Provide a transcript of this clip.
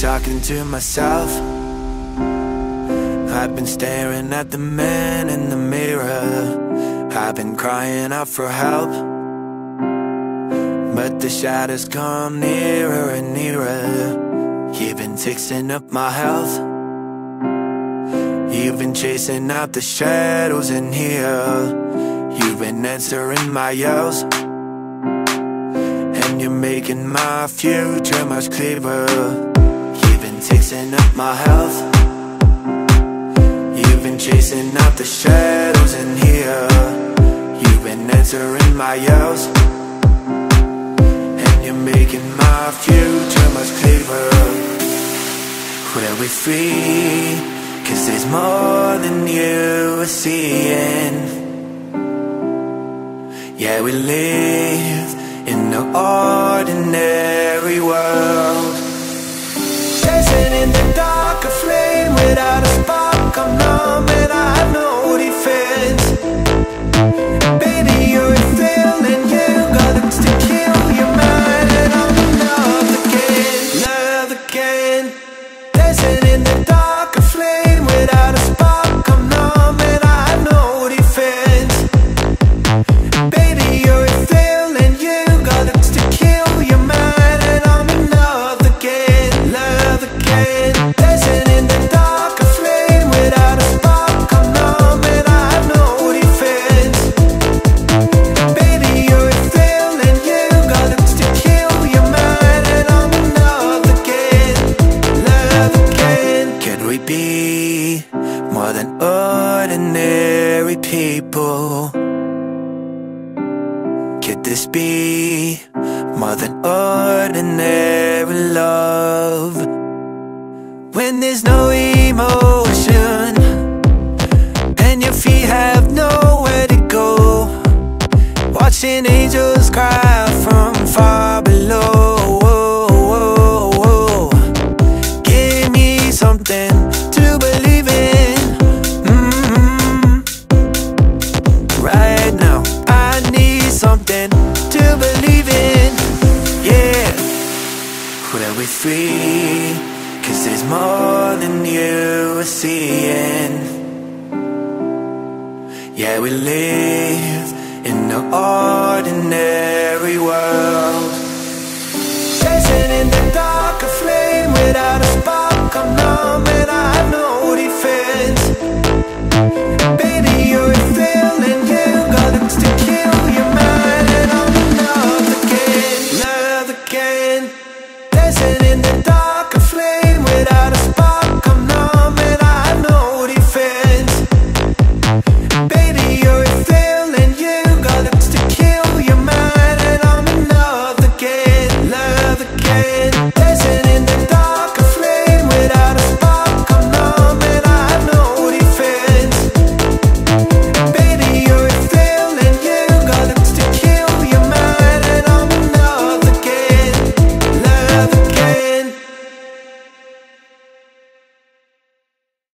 talking to myself. I've been staring at the man in the mirror. I've been crying out for help. But the shadows come nearer and nearer. You've been fixing up my health. You've been chasing out the shadows in here. You've been answering my yells. And you're making my future much clearer been up my health. You've been chasing out the shadows in here. You've been answering my yells And you're making my future much clearer. Will we free? Cause there's more than you are seeing. Yeah, we live in an ordinary world numb and I have than ordinary people? Could this be more than ordinary love? When there's no will we free? Cause there's more than you are seeing. Yeah, we live in an ordinary pretender